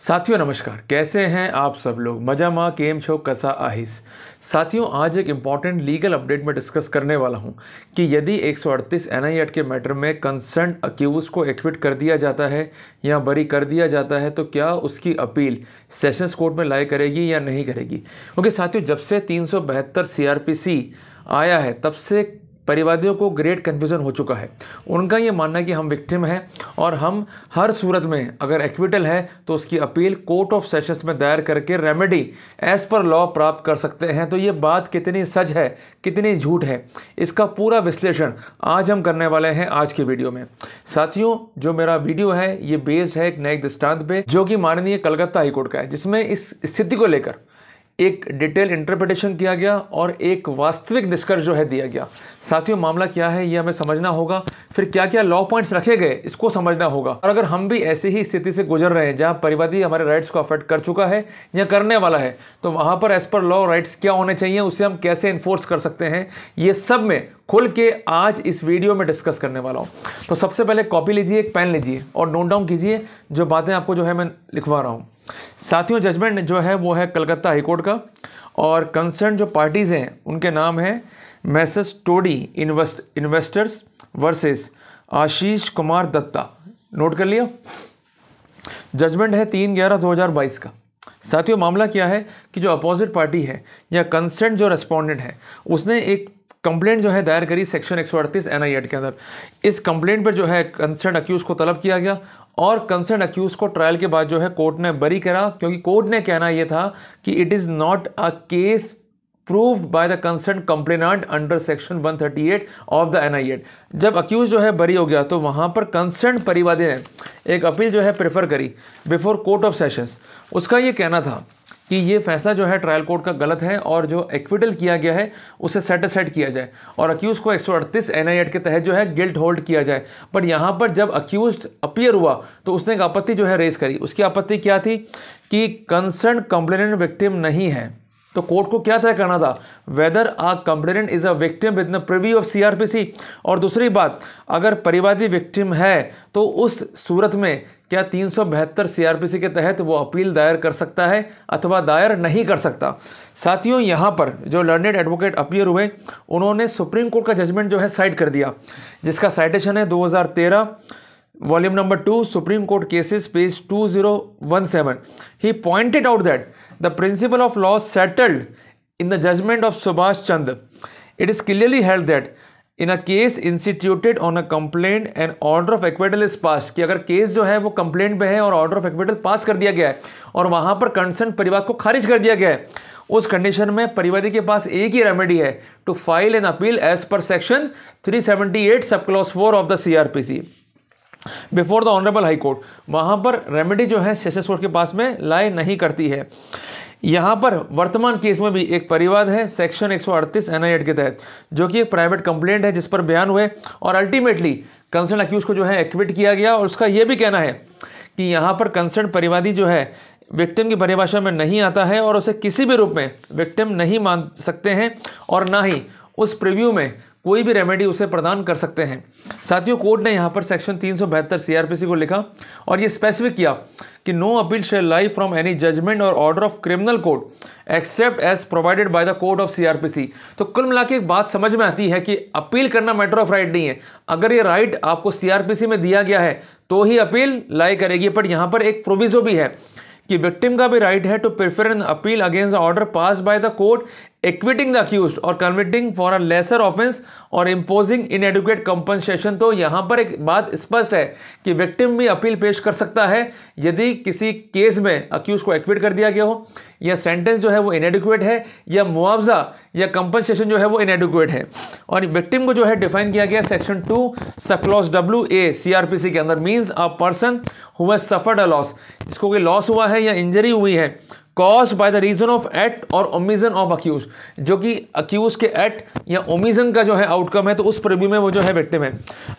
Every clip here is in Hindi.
साथियों, नमस्कार। कैसे हैं आप सब लोग? मज़ा माँ, केम छो, कसा आहिस। साथियों, आज एक इंपॉर्टेंट लीगल अपडेट में डिस्कस करने वाला हूँ कि यदि 138 एनआई एक्ट के मैटर में कंसर्न अक्यूज को एक्विट कर दिया जाता है या बरी कर दिया जाता है तो क्या उसकी अपील सेशंस कोर्ट में लाई करेगी या नहीं करेगी? क्योंकि साथियों, जब से तीन सीआरपीसी आया है, तब से परिवादियों को ग्रेट कन्फ्यूज़न हो चुका है। उनका ये मानना है कि हम विक्टिम हैं और हम हर सूरत में अगर एक्विटल है तो उसकी अपील कोर्ट ऑफ़ सेशंस में दायर करके रेमेडी एज पर लॉ प्राप्त कर सकते हैं। तो ये बात कितनी सच है, कितनी झूठ है, इसका पूरा विश्लेषण आज हम करने वाले हैं आज की वीडियो में। साथियों, जो मेरा वीडियो है, ये बेस्ड है एक नए दृष्टांत पे, जो कि माननीय कलकत्ता हाईकोर्ट का है, जिसमें इस स्थिति को लेकर एक डिटेल इंटरप्रिटेशन किया गया और एक वास्तविक निष्कर्ष जो है दिया गया। साथियों, मामला क्या है, ये हमें समझना होगा। फिर क्या क्या लॉ पॉइंट्स रखे गए, इसको समझना होगा। और अगर हम भी ऐसी ही स्थिति से गुजर रहे हैं, जहाँ परिवादी हमारे राइट्स को अफेक्ट कर चुका है या करने वाला है तो वहाँ पर एज पर लॉ राइट्स क्या होने चाहिए, उसे हम कैसे इन्फोर्स कर सकते हैं, ये सब में खुल के आज इस वीडियो में डिस्कस करने वाला हूँ। तो सबसे पहले कॉपी लीजिए, एक पेन लीजिए और नोट डाउन कीजिए, जो बातें आपको जो है मैं लिखवा रहा हूँ। साथियों जजमेंट जो है, वो है कलकत्ता हाईकोर्ट का और कंसर्न जो पार्टीज़ हैं, उनके नाम है messrs Todi invest investors versus Ashish Kumar Dutta note कर लिया। जजमेंट है तीन ग्यारह दो हज़ार बाईस का। साथियों, मामला क्या है कि जो अपोजिट पार्टी है या कंसेंट जो रेस्पोंडेंट है, उसने एक कंप्लेंट जो है दायर करी सेक्शन एक सौ अड़तीस एन आई एड के अंदर। इस कंप्लेंट पर जो है कंसर्न अक्यूज़ को तलब किया गया और कंसर्न अक्यूज़ को ट्रायल के बाद जो है कोर्ट ने बरी करा, क्योंकि कोर्ट ने कहना यह था कि it is not a case proved by the concern complainant under section 138 of the N जब अक्यूज जो है बरी हो गया तो वहाँ पर कंसर्न परिवादी ने एक अपील जो है प्रेफर करी बिफोर कोर्ट ऑफ़ सेशंस उसका ये कहना था कि ये फैसला जो है ट्रायल कोर्ट का गलत है और जो एक्विटल किया गया है, उसे सेटिसाइड किया जाए और अक्यूज को एक सौ अड़तीस के तहत जो है गिल्ट होल्ड किया जाए। बट यहाँ पर जब अक्यूज अपियर हुआ तो उसने एक आपत्ति जो है रेज करी। उसकी आपत्ति क्या थी कि कंसर्न कंप्लेनेंट विक्टिम नहीं है। तो कोर्ट को क्या तय करना था? Whether a complainant is a victim with the purview of CrPC और दूसरी बात, अगर परिवादी विक्टिम है तो उस सूरत में क्या तीन सौ बहत्तर सीआरपीसी के तहत वो अपील दायर कर सकता है अथवा दायर नहीं कर सकता? साथियों, यहाँ पर जो लर्नेड एडवोकेट अपियर हुए, उन्होंने सुप्रीम कोर्ट का जजमेंट जो है साइड कर दिया, जिसका साइटेशन है 2013 volume number two, Supreme Court cases, page 2017 he pointed out that the principle of law settled in the judgment of Subhash Chandra it is clearly held that in a case instituted on a complaint and order of acquittal is pass कि अगर केस जो है वो कंप्लेंट पे है और ऑर्डर ऑफ़ एक्विटल पास कर दिया गया है, और वहाँ पर कंसर्न परिवार को खारिज कर दिया गया है, उस कंडीशन में परिवादी के पास एक ही रेमेडी है to file an appeal as per section 378 sub clause four of the CrPC before the honourable High Court. वहाँ पर रेमेडी जो है सेशंस कोर्ट के पास में लाई नहीं करती है। यहाँ पर वर्तमान केस में भी एक परिवाद है सेक्शन 138 एनआईएड के तहत, जो कि एक प्राइवेट कंप्लेंट है जिस पर बयान हुए और अल्टीमेटली कंसर्न अक्यूज को जो है एक्विट किया गया और उसका यह भी कहना है कि यहाँ पर कंसर्न परिवादी जो है विक्टिम की परिभाषा में नहीं आता है और उसे किसी भी रूप में विक्टिम नहीं मान सकते हैं और ना ही उस प्रिव्यू में कोई भी रेमेडी उसे प्रदान कर सकते हैं। साथियों, कोर्ट ने यहाँ पर सेक्शन तीन सौ बहत्तर सीआरपीसी को लिखा और ये स्पेसिफिक किया कि no appeal shall lie from any judgment और order of criminal code except as provided by the court of CrPC तो कुल मिला एक बात समझ में आती है कि अपील करना मैटर ऑफ़ राइट नहीं है। अगर ये राइट आपको सीआरपीसी में दिया गया है तो ही अपील लाई करेगी। बट यहाँ पर एक प्रोविजो भी है कि विक्टिम का भी राइट है to prefer an appeal against order pass by the court acquitting the accused और convicting for a lesser offence और इम्पोजिंग इन एडुकेट कंपनसेशन तो यहाँ पर एक बात स्पष्ट है कि विक्टिम भी अपील पेश कर सकता है यदि किसी केस में अक्यूज को एक्विट कर दिया गया हो, या सेंटेंस जो है वो इनएडुकेट है, या मुआवजा, या कंपनसेशन जो है वो इनएडुकेट है। और विक्टिम को जो है डिफाइन किया गया section two subclause W A C के अंदर means a person who has suffered a loss जिसको कोई लॉस हुआ है या इंजरी हुई है caused by the reason of act और ओमिजन ऑफ़ अक्यूज जो कि अक्यूज के एट या ओमिजन का जो है आउटकम है तो उस प्रिव्यू में वो जो है विक्टिम है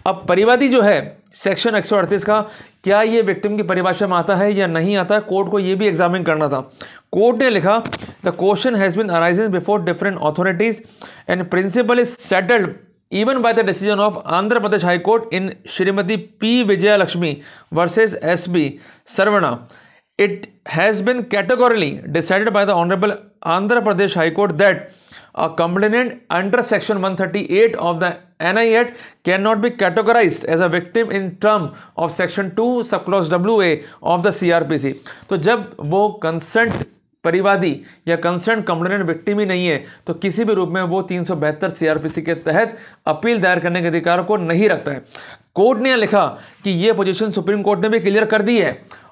अब परिवादी जो है सेक्शन एक का, क्या ये विक्टिम की परिभाषा में आता है या नहीं आता कोर्ट को ये भी एग्जामिन करना था कोर्ट ने लिखा the question has been arise before different authorities and principle is settled the decision of Andhra Pradesh High Court in Shrimati P. Vijaya Lakshmi versus S. B. Sarvana it has been categorically decided by the Honorable Andhra Pradesh High Court that a complainant under Section 138 of the NI Act cannot be categorized as a victim in term of Section 2 subclause WA of the CRPC. तो जब वो कंसेंट परिवादी या कंसर्न कंप्लेनेंट विक्टिम ही नहीं है तो किसी भी रूप में वो तीन सौ सीआरपीसी के तहत अपील दायर करने के अधिकार को नहीं रखता है कोर्ट ने लिखा कि ये पोजीशन सुप्रीम कोर्ट ने भी क्लियर कर दी है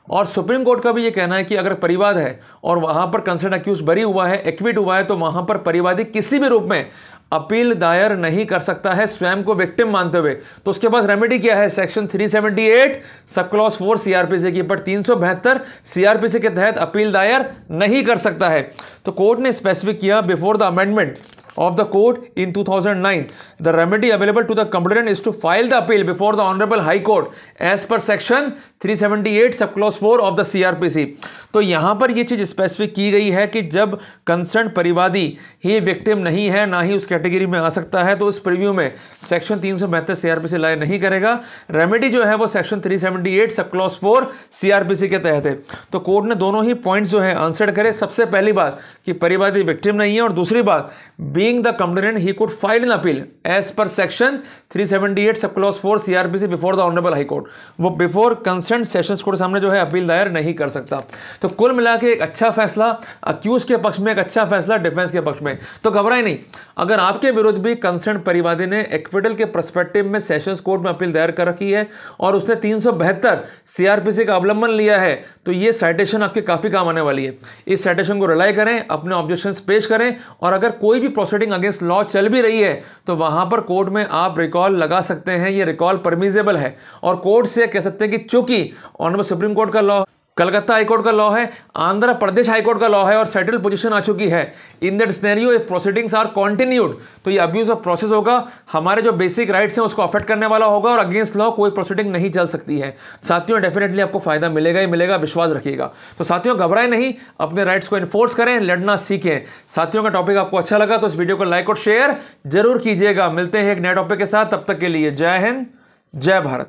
और सुप्रीम कोर्ट का भी ये कहना है कि अगर परिवाद है और वहाँ पर कंसर्न अक्यूज बरी हुआ है एक्विट हुआ है तो वहाँ पर परिवादी किसी भी रूप में अपील दायर नहीं कर सकता है, स्वयं को विक्टिम मानते हुए। तो उसके पास रेमेडी क्या है? Section 378 sub clause four CrPC की, पर तीन सौ बहत्तर सीआरपीसी के तहत अपील दायर नहीं कर सकता है। तो कोर्ट ने स्पेसिफिक किया before the amendment of the court in 2009. The remedy available to the complainant is to file the appeal before the Honorable High Court. As per section 378 sub clause 4 of the CrPC तो यहाँ पर यह चीज़ स्पेसिफिक की गई है कि जब कंसर्न परिवादी ही विक्टिम नहीं है, ना ही उस कैटेगरी में आ सकता है तो उस प्रीव्यू में सेक्शन तीन सौ बहत्तर सीआरपीसी लाए नहीं करेगा। रेमेडी जो है वो सेक्शन 378 सब क्लॉज 4 सीआरपीसी के तहत है। तो कोर्ट ने दोनों ही पॉइंट्स जो है आंसर करे। सबसे पहली बात कि परिवादी विक्टिम नहीं है और दूसरी बात being the complainant, he could file an appeal. As per section 378 sub clause 4 CrPC before the honourable High Court वो बिफोर कंसेंट सेशंस कोर्ट सामने जो है अपील दायर नहीं कर सकता। तो कुल मिला के एक अच्छा फैसला अक्यूज के पक्ष में एक अच्छा फैसला डिफेंस के पक्ष में। तो घबराए नहीं। अगर आपके विरुद्ध भी कंसेंट परिवादी ने एक्विटल के प्रस्पेक्टिव में सेशंस कोर्ट में अपील दायर कर रखी है, और उसने तीन सीआरपीसी का अवलंबन लिया है तो ये साइटेशन आपके काफ़ी काम आने वाली है। इस साइटेशन को रिलाई करें, अपने ऑब्जेक्शन पेश करें, और अगर कोई भी प्रोसीडिंग अगेंस्ट लॉ चल भी रही है तो वहाँ पर कोर्ट में आप रिकॉल लगा सकते हैं, ये रिकॉल परमिजेबल है। और कोर्ट से कह सकते हैं कि चूँकि ऑनरेबल सुप्रीम कोर्ट का लॉ कलकत्ता हाईकोर्ट का लॉ है, आंध्र प्रदेश हाईकोर्ट का लॉ है और सेटल पोजीशन आ चुकी है। In that scenario proceedings are continued तो ये अब्यूज ऑफ़ प्रोसेस होगा। हमारे जो बेसिक राइट्स हैं, उसको अफेक्ट करने वाला होगा और अगेंस्ट लॉ कोई प्रोसीडिंग नहीं चल सकती है। साथियों डेफिनेटली आपको फ़ायदा मिलेगा ही मिलेगा, विश्वास रखिएगा। तो साथियों, घबराए नहीं, अपने राइट्स को इन्फोर्स करें, लड़ना सीखें। साथियों, का टॉपिक आपको अच्छा लगा तो इस वीडियो को लाइक और शेयर ज़रूर कीजिएगा। मिलते हैं एक नए टॉपिक के साथ, तब तक के लिए जय हिंद, जय भारत।